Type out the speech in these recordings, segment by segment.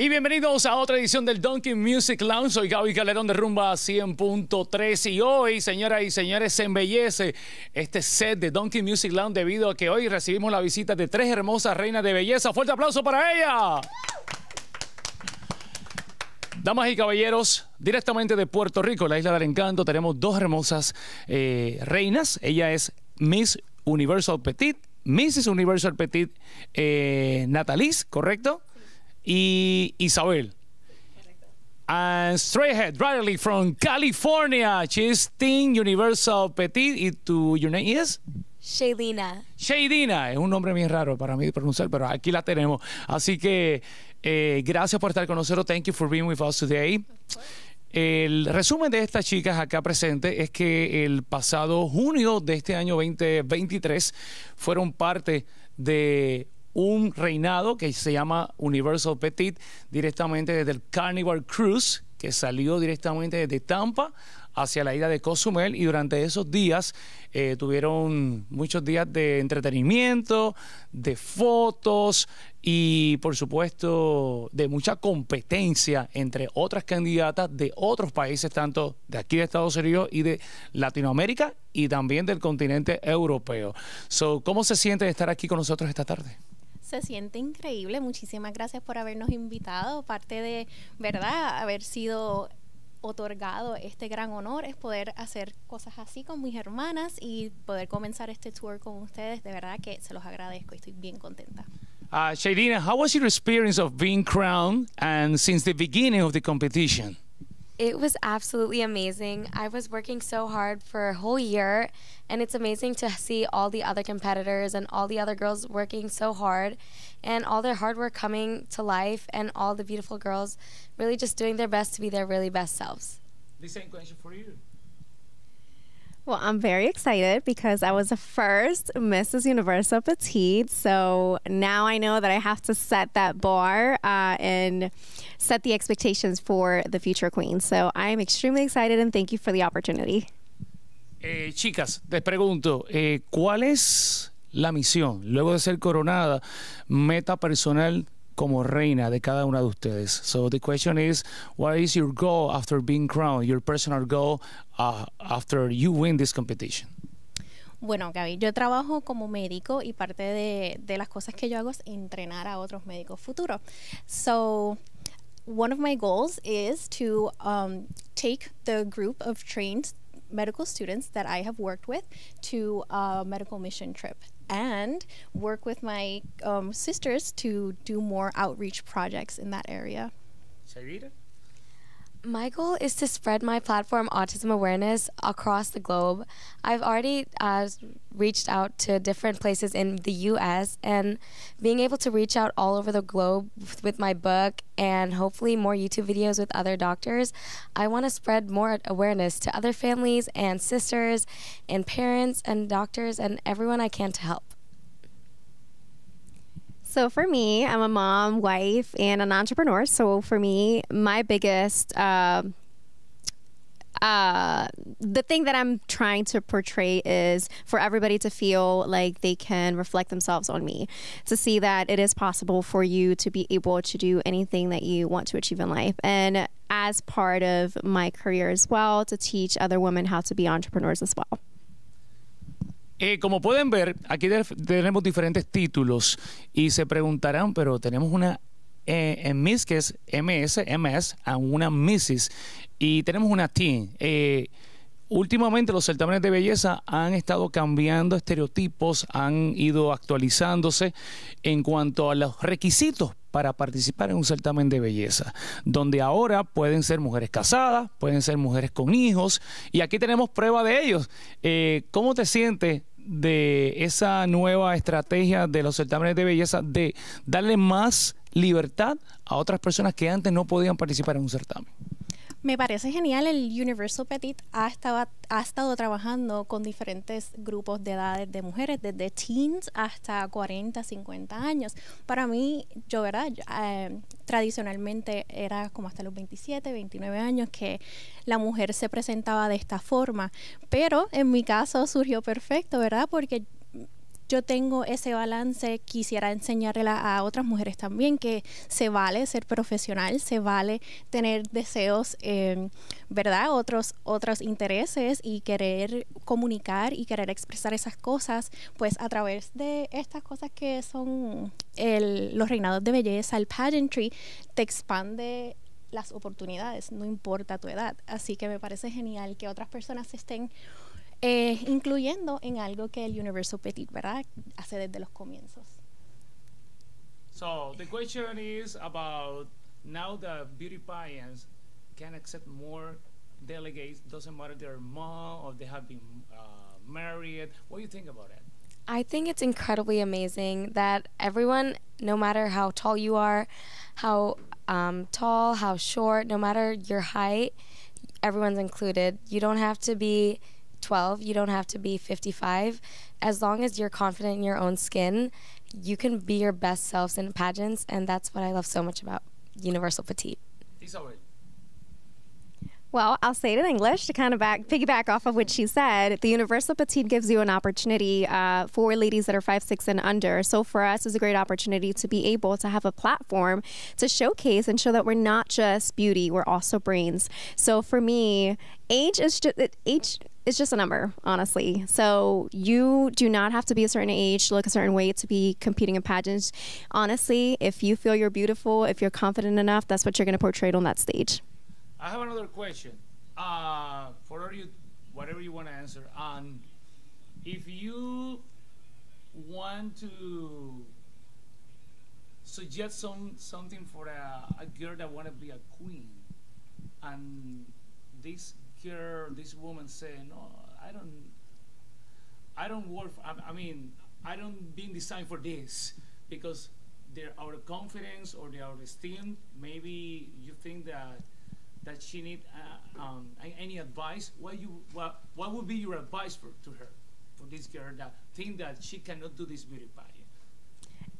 Y bienvenidos a otra edición del Donkey Music Lounge. Soy Gaby Calderón de Rumba 100.3 y hoy, señoras y señores, se embellece este set de Donkey Music Lounge debido a que hoy recibimos la visita de tres hermosas reinas de belleza. Fuerte aplauso para ella. Damas y caballeros, directamente de Puerto Rico, la isla del encanto, tenemos dos hermosas eh, reinas. Ella es Miss Universal Petit, Mrs. Universal Petit eh, ¿correcto? Y Isabel. And straight ahead, Riley from California. She's Teen Universal Petit. ¿Y tu your name is? Shaylina. Shaydina. Es un nombre bien raro para mí de pronunciar, pero aquí la tenemos. Así que eh, gracias por estar con nosotros. Thank you for being with us today. El resumen de estas chicas acá presentes es que el pasado junio de este año 2023 fueron parte de un reinado que se llama Universal Petit directamente desde el Carnival Cruise que salió directamente desde Tampa hacia la isla de Cozumel y durante esos días eh, tuvieron muchos días de entretenimiento, de fotos y por supuesto de mucha competencia entre otras candidatas de otros países, tanto de aquí de Estados Unidos y de Latinoamérica y también del continente europeo. So, ¿Cómo se siente estar aquí con nosotros esta tarde? Se siente increíble. Muchísimas gracias por habernos invitado. Parte de, ¿verdad?, haber sido otorgado este gran honor es poder hacer cosas así con mis hermanas y poder comenzar este tour con ustedes. De verdad que se los agradezco y estoy bien contenta. Uh, Shailina, how was your experience of being crowned and since the beginning of the competition? It was absolutely amazing. I was working so hard for a whole year, and it's amazing to see all the other competitors and all the other girls working so hard and all their hard work coming to life, and all the beautiful girls really just doing their best to be their really best selves. The same question for you. Well, I'm very excited because I was the first Mrs. Universal Petite. So now I know that I have to set that bar uh, and set the expectations for the future queen. So I am extremely excited and thank you for the opportunity. Eh, chicas, les pregunto, eh, ¿cuál es la misión luego de ser coronada, meta personal como reina de cada una de ustedes. So the question is, what is your goal after being crowned, your personal goal uh, after you win this competition? Bueno, Gaby, yo trabajo como médico y parte de, de las cosas que yo hago es entrenar a otros médicos futuros. So, one of my goals is to um, take the group of trained medical students that I have worked with to a medical mission trip and work with my um, sisters to do more outreach projects in that area. Sarita? My goal is to spread my platform autism awareness across the globe. I've already uh, reached out to different places in the US and being able to reach out all over the globe with my book and hopefully more YouTube videos with other doctors. I want to spread more awareness to other families and sisters and parents and doctors and everyone I can to help. So for me, I'm a mom, wife, and an entrepreneur. So for me, my biggest uh, uh, the thing that I'm trying to portray is for everybody to feel like they can reflect themselves on me, to see that it is possible for you to be able to do anything that you want to achieve in life. And as part of my career as well, to teach other women how to be entrepreneurs as well. Eh, como pueden ver, aquí tenemos diferentes títulos y se preguntarán, pero tenemos una eh, Miss que es MS, MS, a una Mrs. y tenemos una Teen. Eh, últimamente los certámenes de belleza han estado cambiando estereotipos, han ido actualizándose en cuanto a los requisitos para participar en un certamen de belleza, donde ahora pueden ser mujeres casadas, pueden ser mujeres con hijos, y aquí tenemos prueba de ellos. ¿Cómo te sientes de esa nueva estrategia de los certámenes de belleza de darle más libertad a otras personas que antes no podían participar en un certamen? Me parece genial, el Universal Petit ha estado, ha estado trabajando con diferentes grupos de edades de mujeres, desde teens hasta 40, 50 años. Para mí, yo, ¿verdad? Eh, tradicionalmente era como hasta los 27, 29 años que la mujer se presentaba de esta forma, pero en mi caso surgió perfecto, ¿verdad? Porque yo tengo ese balance, quisiera enseñarle a otras mujeres también que se vale ser profesional, se vale tener deseos, eh, ¿verdad? Otros, otros intereses y querer comunicar y querer expresar esas cosas, pues a través de estas cosas que son el, los reinados de belleza, el pageantry, te expande las oportunidades, no importa tu edad. Así que me parece genial que otras personas estén eh, incluyendo en algo que el Universo Petit, ¿verdad? Hace desde los comienzos. So the question is about now the beauty pageants can accept more delegates. Doesn't matter they're mom or they have been uh, married. What do you think about it? I think it's incredibly amazing that everyone, no matter how tall you are, how um, tall, how short, no matter your height, everyone's included. You don't have to be 12, you don't have to be 55. As long as you're confident in your own skin, you can be your best selves in pageants, and that's what I love so much about Universal Petite. Well, I'll say it in English to kind of back piggyback off of what she said. The Universal Petite gives you an opportunity uh, for ladies that are five, six, and under. So for us, it's a great opportunity to be able to have a platform to showcase and show that we're not just beauty, we're also brains. So for me, age is just age is just a number, honestly. So you do not have to be a certain age, to look a certain way to be competing in pageants. Honestly, if you feel you're beautiful, if you're confident enough, that's what you're going to portray on that stage. I have another question. Uh, for you, whatever you want to answer. Um, if you want to suggest some something for a, a girl that want to be a queen, and this girl, this woman say, no, I don't, I don't work. For, I, I mean, I don't being designed for this because they're our confidence or their esteem. Maybe you think that that she need uh, um, any advice, what you what what would be your advice for to her, for this girl that think that she cannot do this beauty pageant?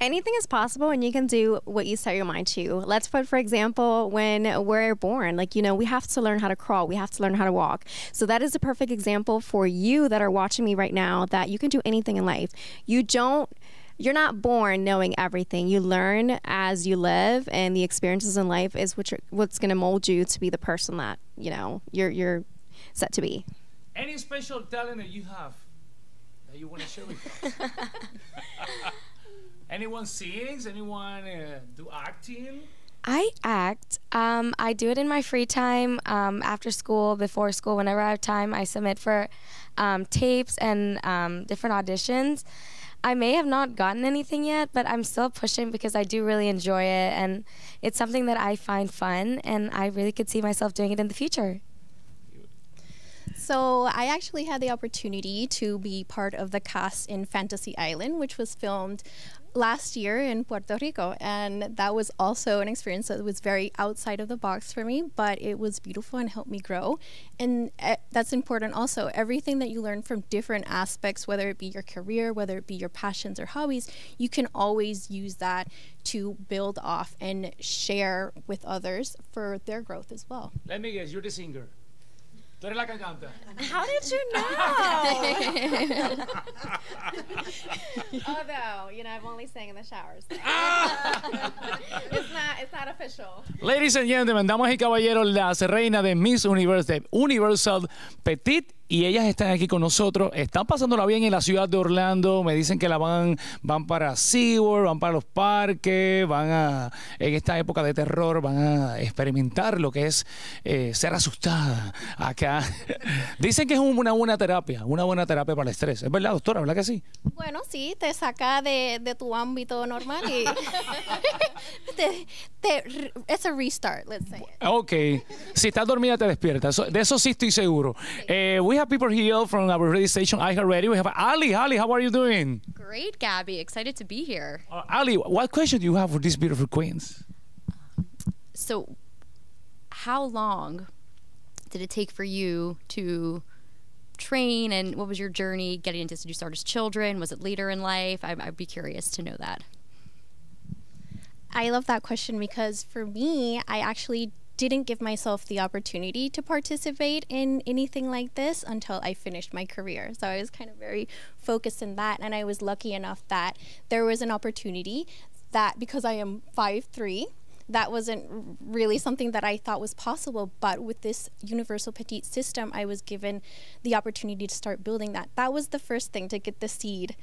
Anything is possible and you can do what you set your mind to. Let's put, for example, when we're born, like, you know, we have to learn how to crawl, we have to learn how to walk. So that is a perfect example for you that are watching me right now that you can do anything in life. You don't you're not born knowing everything. You learn as you live, and the experiences in life is what what's going to mold you to be the person that you know you're you're set to be. Any special talent that you have that you want to share with us? Anyone sings? Anyone uh, do acting? I act. Um, I do it in my free time, um, after school, before school, whenever I have time. I submit for um, tapes and um, different auditions. I may have not gotten anything yet, but I'm still pushing because I do really enjoy it and it's something that I find fun and I really could see myself doing it in the future. So I actually had the opportunity to be part of the cast in Fantasy Island, which was filmed last year in Puerto Rico, and that was also an experience that was very outside of the box for me, but it was beautiful and helped me grow. And uh, that's important also. Everything that you learn from different aspects, whether it be your career, whether it be your passions or hobbies, you can always use that to build off and share with others for their growth as well. Let me guess, you're the singer. Tú eres la cantante. How did you know? Although, you know, I've only sang in the showers. it's not it's not official. Ladies and gentlemen, damas y caballeros, la reina de Miss Universe, Universal Petite y ellas están aquí con nosotros. Están pasándola bien en la ciudad de Orlando. Me dicen que la van, van para SeaWorld, van para los parques, van a, en esta época de terror, van a experimentar lo que es eh, ser asustada acá. dicen que es una buena terapia, una buena terapia para el estrés. ¿Es verdad, doctora? ¿Verdad que sí? Bueno, sí, te saca de, de tu ámbito normal y te, te, es un restart, let's say. Ok. Si estás dormida, te despiertas. de eso sí estoy seguro. Eh, have people here from our radio station, iHeartRadio. We have Ali. Ali, how are you doing? Great, Gaby. Excited to be here. Uh, Ali, what question do you have for these beautiful queens? So, how long did it take for you to train, and what was your journey getting into? Did you start as children? Was it later in life? I, I'd be curious to know that. I love that question because for me, I actually didn't give myself the opportunity to participate in anything like this until I finished my career. So I was kind of very focused in that. And I was lucky enough that there was an opportunity that because I am five three that wasn't really something that I thought was possible. But with this universal petite system, I was given the opportunity to start building that. That was the first thing to get the seed,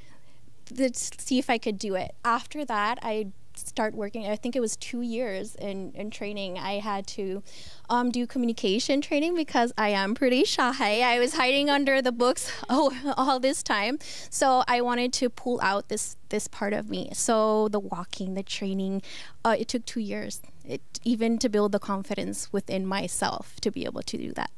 to see if I could do it. After that, I start working i think it was two years in, in training i had to um, do communication training because i am pretty shy. I was hiding under the books oh, all this time. So i wanted to pull out this this part of me. So the walking the training uh, it took two years it, even to build the confidence within myself to be able to do that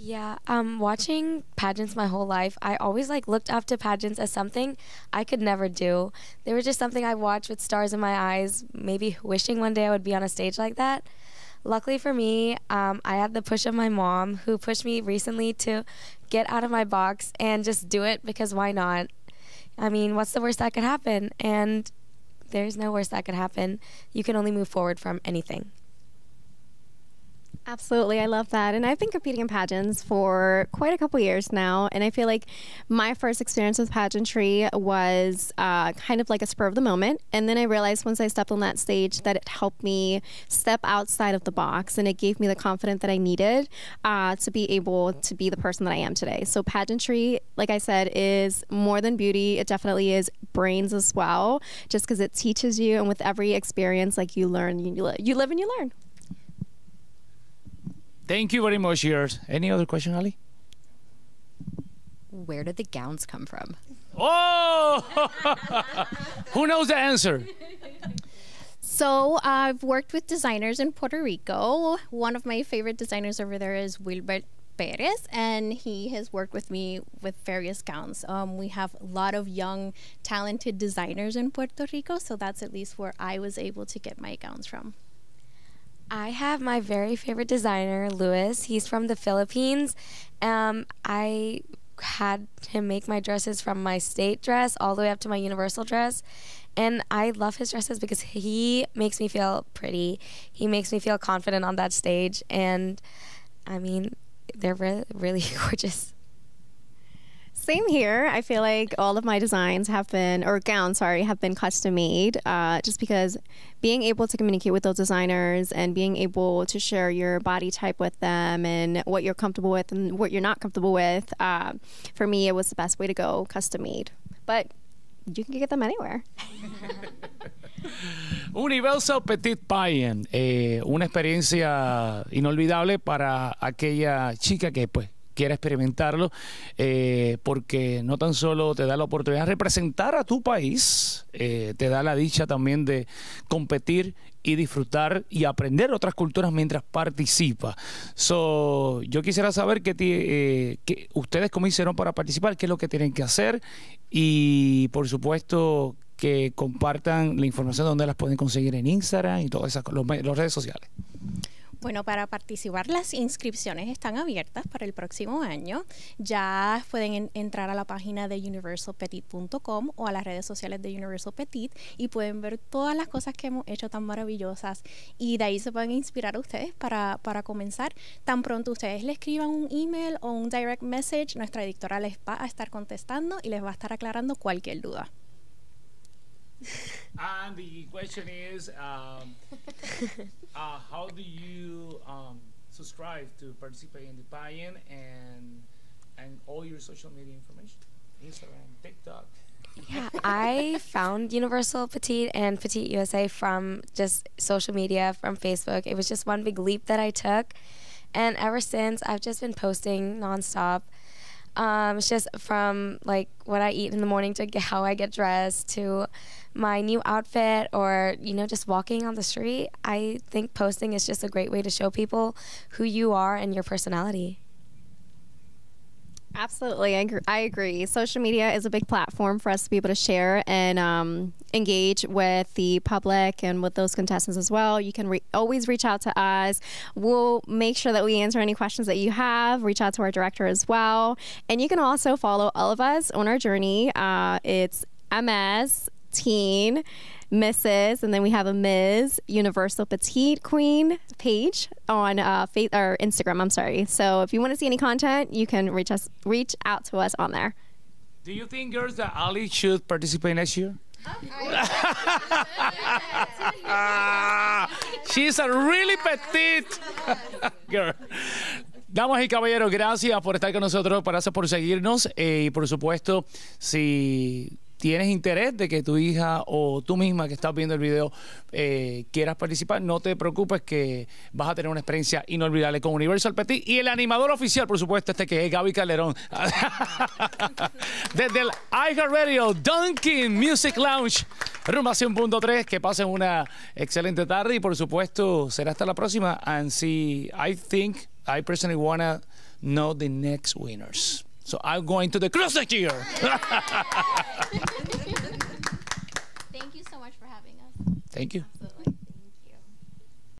yeah, um, watching pageants my whole life, I always like looked up to pageants as something I could never do. They were just something I watched with stars in my eyes, maybe wishing one day I would be on a stage like that. Luckily for me, um, I had the push of my mom, who pushed me recently to get out of my box and just do it because why not? I mean, what's the worst that could happen? And there's no worst that could happen. You can only move forward from anything. Absolutely, I love that. And I've been competing in pageants for quite a couple years now. And I feel like my first experience with pageantry was uh, kind of like a spur of the moment. And then I realized once I stepped on that stage that it helped me step outside of the box and it gave me the confidence that I needed uh, to be able to be the person that I am today. So, pageantry, like I said, is more than beauty. It definitely is brains as well, just because it teaches you. And with every experience, like you learn, you, you live and you learn. Thank you very much, yours. Any other question, Ali? Where did the gowns come from? Oh! Who knows the answer? So I've worked with designers in Puerto Rico. One of my favorite designers over there is Wilbert Perez, and he has worked with me with various gowns. Um, we have a lot of young, talented designers in Puerto Rico, so that's at least where I was able to get my gowns from. I have my very favorite designer, Louis. He's from the Philippines. Um, I had him make my dresses from my state dress all the way up to my universal dress. And I love his dresses because he makes me feel pretty. He makes me feel confident on that stage. And I mean, they're re- really gorgeous. Same here. I feel like all of my designs have been, or gowns, sorry, have been custom made uh, just because being able to communicate with those designers and being able to share your body type with them and what you're comfortable with and what you're not comfortable with, uh, for me, it was the best way to go custom made. But you can get them anywhere. Universal Petit Payen, eh, una experiencia inolvidable para aquella chica que pues quiera experimentarlo, eh, porque no tan solo te da la oportunidad de representar a tu país, eh, te da la dicha también de competir y disfrutar y aprender otras culturas mientras participa. So, yo quisiera saber qué, eh, ustedes cómo hicieron para participar, qué es lo que tienen que hacer y por supuesto que compartan la información donde las pueden conseguir en Instagram y todas esas los, las redes sociales. Bueno, para participar las inscripciones están abiertas para el próximo año. Ya pueden entrar a la página de universalpetit.com o a las redes sociales de Universal Petit y pueden ver todas las cosas que hemos hecho tan maravillosas y de ahí se pueden inspirar a ustedes para, para comenzar. Tan pronto ustedes le escriban un email o un direct message, nuestra editora les va a estar contestando y les va a estar aclarando cualquier duda. And the question is, um, uh, how do you um, subscribe to participate in the buy-in and and all your social media information, Instagram, TikTok? Yeah, I found Universal Petite and Petite USA from just social media, from Facebook. It was just one big leap that I took. And ever since, I've just been posting nonstop. Um, it's just from like what I eat in the morning to how I get dressed to my new outfit or you know just walking on the street. I think posting is just a great way to show people who you are and your personality. Absolutely, I agree. I agree. Social media is a big platform for us to be able to share and um, engage with the public and with those contestants as well. You can re- always reach out to us. We'll make sure that we answer any questions that you have. Reach out to our director as well, and you can also follow all of us on our journey. Uh, it's MS Teen Mrs. and then we have a Ms. Universal Petite Queen page on uh, fa- or Instagram. I'm sorry. So if you want to see any content, you can reach us reach out to us on there. Do you think, girls, that Ali should participate next year? She's a really petite girl. Damas y caballeros, gracias por estar con nosotros, gracias por seguirnos eh, y por supuesto, si tienes interés de que tu hija o tú misma que estás viendo el video eh, quieras participar, no te preocupes que vas a tener una experiencia inolvidable con Universal Petit y el animador oficial, por supuesto, este que es Gaby Calderón. Desde el iHeartRadio Dunkin' Music Lounge, rumba 100.3, que pasen una excelente tarde y por supuesto será hasta la próxima. And see, I think, I personally wanna know the next winners. So I'm going to the cruise next year. Thank you so much for having us. Thank you.